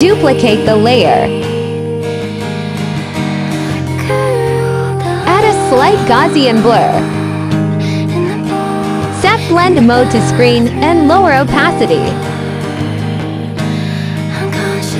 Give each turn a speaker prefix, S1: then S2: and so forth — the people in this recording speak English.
S1: Duplicate the layer. Add a slight Gaussian blur. Set blend mode to screen and lower opacity.